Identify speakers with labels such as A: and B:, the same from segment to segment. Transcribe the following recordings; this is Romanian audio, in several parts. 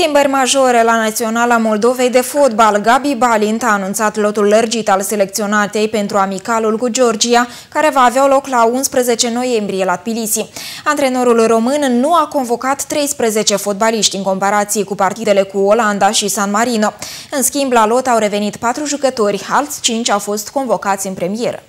A: Schimbări majore la Naționala Moldovei de fotbal. Gabi Balint a anunțat lotul lărgit al selecționatei pentru amicalul cu Georgia, care va avea loc la 11 noiembrie la Tbilisi. Antrenorul român nu a convocat 13 fotbaliști în comparație cu partidele cu Olanda și San Marino. În schimb, la lot au revenit 4 jucători, alți 5 au fost convocați în premieră.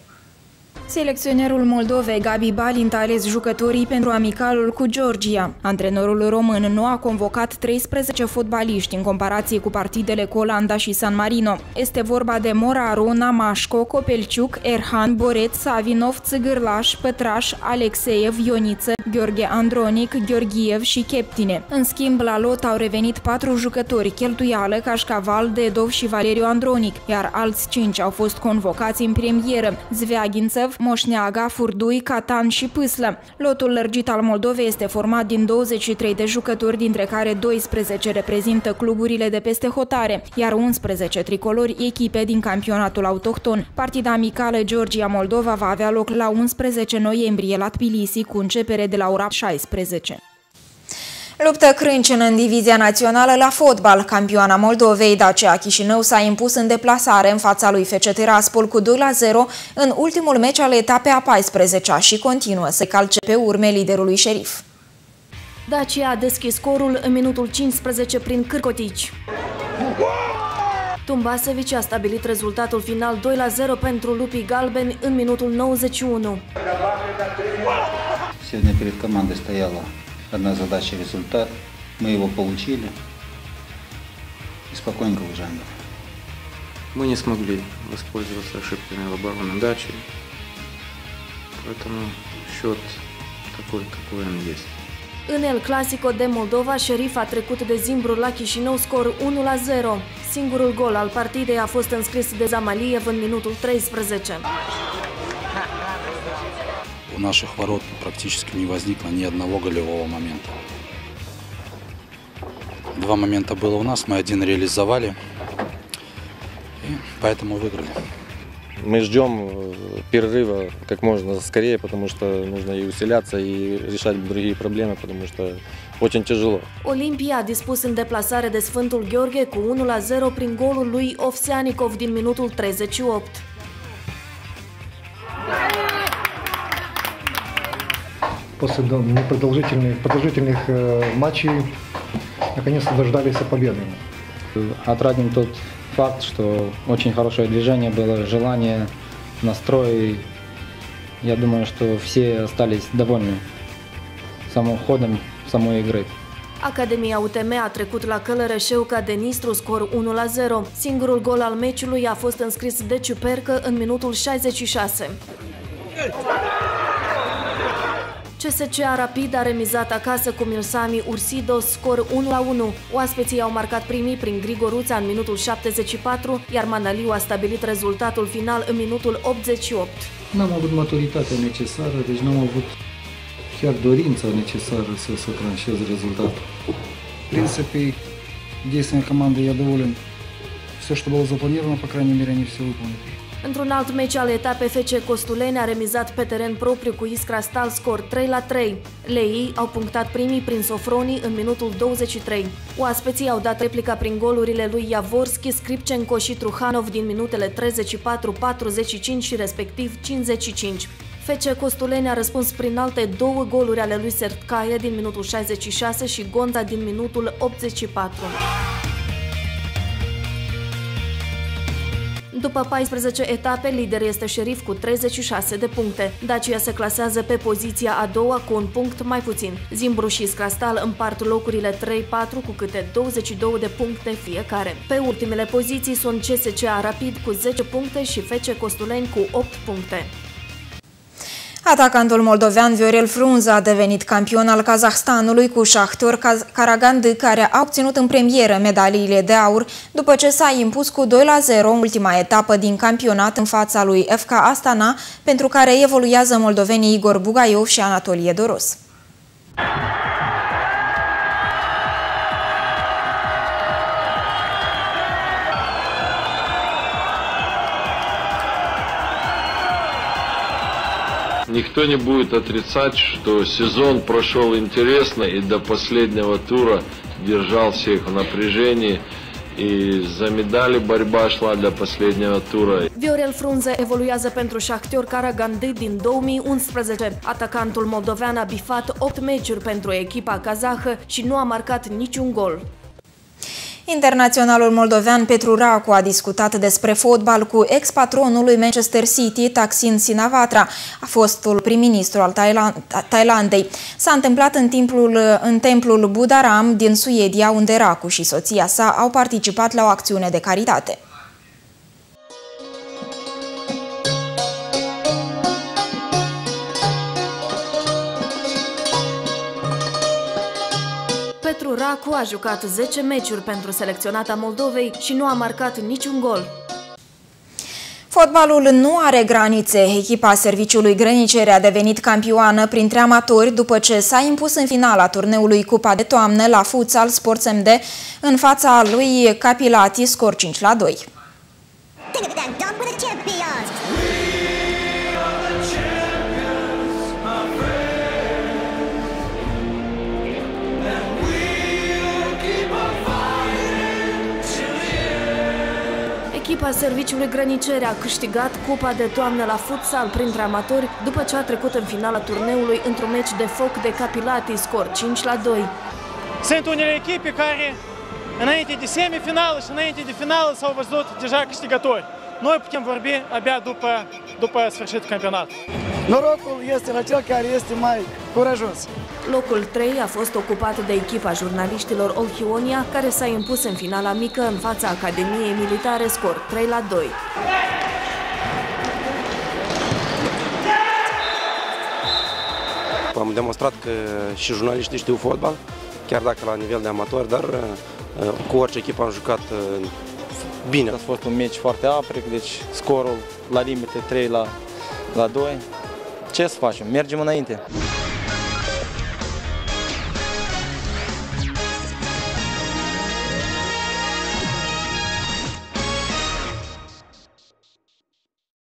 A: Selecționerul Moldovei, Gabi Balint, a ales jucătorii pentru amicalul cu Georgia. Antrenorul român nu a convocat 13 fotbaliști în comparație cu partidele cu Olanda și San Marino. Este vorba de Moraru, Namașco, Copelciuc, Erhan, Boret, Savinov, Țigârlaș, Pătraș, Alexeev, Ioniță, Gheorghe Andronic, Gheorghiev și Cheptine. În schimb, la lot au revenit patru jucători, Cheltuială, Cașcaval, Dedov și Valeriu Andronic, iar alți cinci au fost convocați în premieră, Zveaghințev, Moșneaga, Furdui, Catan și Pâslă. Lotul lărgit al Moldovei este format din 23 de jucători, dintre care 12 reprezintă cluburile de peste hotare, iar 11 tricolori echipe din campionatul autohton. Partida amicală Georgia-Moldova va avea loc la 11 noiembrie la Tbilisi, cu începere de la ora 16. Luptă crâncenă în divizia națională la fotbal. Campioana Moldovei, Dacia Chișinău, s-a impus în deplasare în fața lui FC Tiraspol cu 2-0 în ultimul meci al etapei a 14-a și continuă să calce pe urme liderului șerif.
B: Dacia a deschis scorul în minutul 15 prin Cârcotici. Tumbasevici a stabilit rezultatul final 2-0 pentru lupii galbeni în minutul 91.
C: Сегодня перед командой стояла одна задача результат. Мы его получили и спокойненько уезжаем.
D: Мы не смогли воспользоваться ошибками в обороне дачи, поэтому счет такой, какой он есть.
B: În El Clasico de Moldova, Șerif a trecut de Zimbru la Chișinău scor 1-0. Singurul gol al partidei a fost înscris de Zamaliev în minutul 13.
E: Наших ворот практически не возникло ни одного голевого момента. Два момента было у нас, мы один реализовали, и поэтому выиграли.
F: Мы ждем э, перерыва как можно скорее, потому что нужно и усиляться, и решать другие проблемы, потому что очень тяжело.
B: Olimpia a dispus în deplasare de Sfântul Gheorghe cu 1-0 prin golul lui Ovseanicov din minutul 38.
G: После непродолжительных продолжительных э, матчей наконец-то дождались победы.
H: Отрадим тот факт, что очень хорошее движение было, желание, настрой. Я думаю, что все остались довольны самым ходом самой игры.
B: Academia UTM a trecut la Călărășeu ca de Nistru scor 1-0. Singurul gol al meciului a fost înscris de Ciupercă în minutul 66. CSCA Rapid a remizat acasă cu Milsami Ursido, scor 1-1. Oaspeții au marcat primii prin Grigoruța în minutul 74, iar Manaliu a stabilit rezultatul final în minutul 88.
I: N-am avut maturitatea necesară, deci n-am avut chiar dorința necesară să, să tranșez rezultatul. В принципе, действиями команды я доволен. Все, что было запланировано, по крайней мере, они все выполнили.
B: Într-un alt meci al etapei FC Costuleni a remizat pe teren propriu cu Iskra Stal scor 3 la 3. Leii au punctat primii prin Sofroni în minutul 23. Oaspeții au dat replica prin golurile lui Javorski, Skripchenko și Truhanov din minutele 34, 45 și respectiv 55. FC Costuleni a răspuns prin alte două goluri ale lui Sertcaie din minutul 66 și Gonda din minutul 84. După 14 etape, lider este șerif cu 36 de puncte. Dacia se clasează pe poziția a doua cu un punct mai puțin. Zimbru și Scastal împart locurile 3-4 cu câte 22 de puncte fiecare. Pe ultimele poziții sunt CSCA Rapid cu 10 puncte și FC Costuleni cu 8 puncte.
A: Atacantul moldovean Viorel Frunza a devenit campion al Kazahstanului cu Shahtor Karagandă, care a obținut în premieră medaliile de aur după ce s-a impus cu 2-0 în ultima etapă din campionat în fața lui FK Astana, pentru care evoluează moldovenii Igor Bugaiov și Anatolie Doros.
J: Никто не будет отрицать, что сезон прошел интересно и до последнего тура держал всех в напряжении. И за медали борьба шла для последнего тура.
B: Viorel Frunze evoluează pentru Shakhtar Karagandy din 2011. Atacantul moldovean a bifat 8 meciuri pentru echipa kazahă și nu a marcat niciun gol.
A: Internaționalul moldovean Petru Racu a discutat despre fotbal cu ex-patronul lui Manchester City, Taksin Sinavatra, a fostul prim-ministru al Thailandei. S-a întâmplat în, timpul, în templul Budaram din Suedia, unde Racu și soția sa au participat la o acțiune de caritate.
B: Petru Racu a jucat 10 meciuri pentru selecționata Moldovei și nu a marcat niciun gol.
A: Fotbalul nu are granițe. Echipa serviciului Grănicere a devenit campioană printre amatori după ce s-a impus în finala turneului Cupa de Toamnă la Futsal Sports MD în fața lui Capilati scor 5 la 2.
B: Echipa serviciului Grănicere a câștigat Cupa de toamnă la futsal printre amatori după ce a trecut în finala turneului într-un meci de foc de Capilati, scor 5 la 2.
K: Sunt unele echipe care înainte de semifinală și înainte de finală s-au văzut deja câștigători. Noi putem vorbi abia după, după sfârșitul campionatului.
L: Norocul este la cel care este mai curajos.
B: Locul 3 a fost ocupat de echipa jurnaliștilor Olhionia, care s-a impus în finala mică în fața Academiei Militare, scor 3 la 2.
M: Am demonstrat că și jurnaliștii știu fotbal, chiar dacă la nivel de amator, dar uh, cu orice echipă am jucat uh, bine.
N: A fost un meci foarte apric, deci scorul la limite 3 la, la 2. Ce să facem? Mergem înainte.